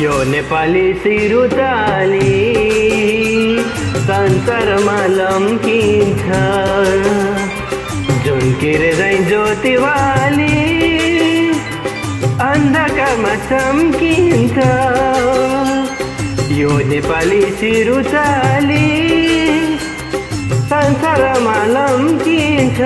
यो नेपाली सिरुताली संसारमा लम्किन्छ। झुन्किरे झै ज्योतिवाली अन्धकारमा चम्किन्छ। यो नेपाली सिरुताली संसारमा लम्किन्छ।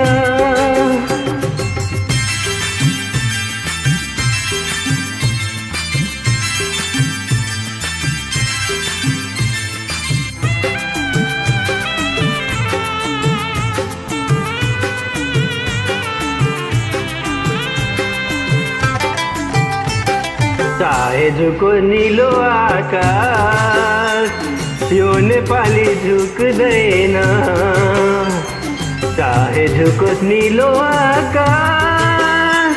चाहे झुको निलो आकाश यो नेपाली झुक्दैन चाहे झुकोस् निलो आकाश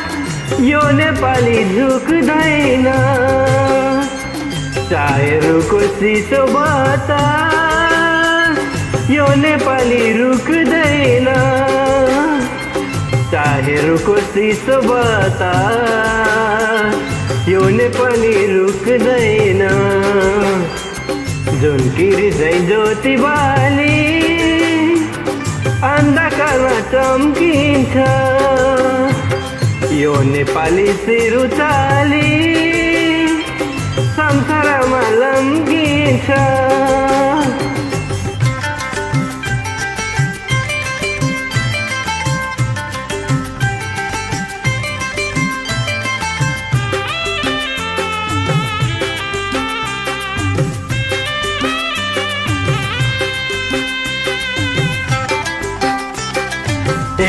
यो नेपाली झुक्दैन चाहे रुको सिसो बतास यो नेपाली रुक्दैन चाहे रुको सिसो बतास यो नेपाली रुक्दैन जुन किर्दै ज्योति बाली अन्धकारमा चम्किन्छ। यो नेपाली सिरुचाली संसारमा लम्किन्छ।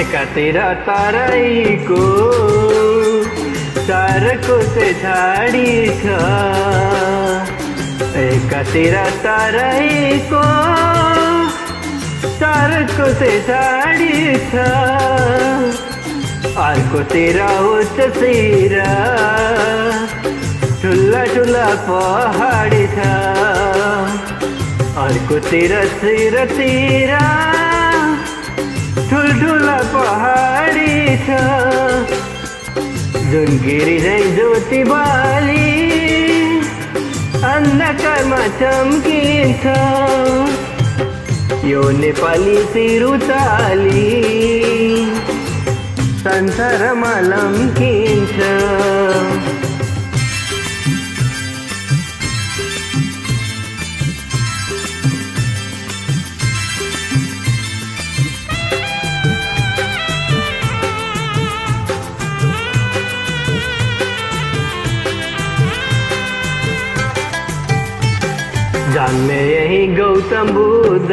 एकातिर तराईको चारको चाहिँ झाडी छ। एकातिर तराईको चारको चाहिँ झाडी छ। अर्कोतिर उच्च सिरा ठुला ठुला पहाडी छ। अर्कोतिर सिरतिर ठुल्ठुला पहाडी छ। जुन गिरी झै ज्योति बाली अन्धकारमा चम्किन्छ। यो नेपाली सिरुचाली संसारमा लम्किन्छ। राजस्थान में यही गौतम बुद्ध,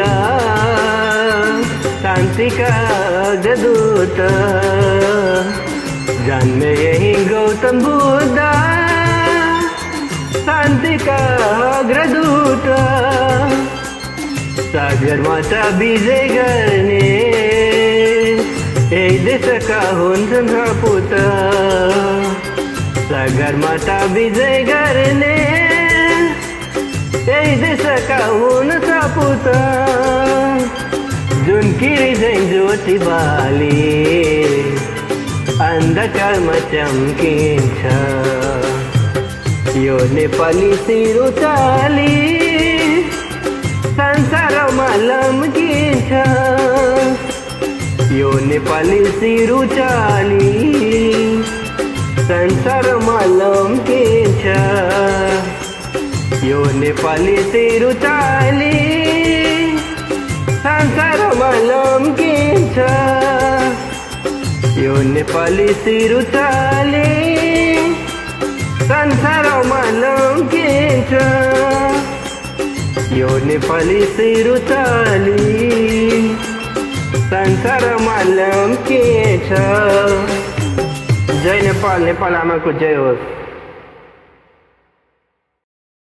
शांति का जदूत। जान में यही गौतम बुद्ध, शांति का अग्रदूत। सागर माता विजय गणे ए देश का हुन पुत सागर माता विजय गणे देशका हुन सपुत जुन किरी झै ज्योति बाली अन्धकारमा चम्किन्छ यो नेपाली सिरुचाली संसारमा लम्किन्छ यो नेपाली सिरुचाली संसारमा लम्किन्छ यो नेपाली सिरुचाली संसारमा लम्किन्छ यो नेपाली सिरुचाली संसारमा लम्किन्छ यो नेपाली सिरुचाली संसारमा लम्किन्छ जय नेपाल नेपाल आमाको जय होस्।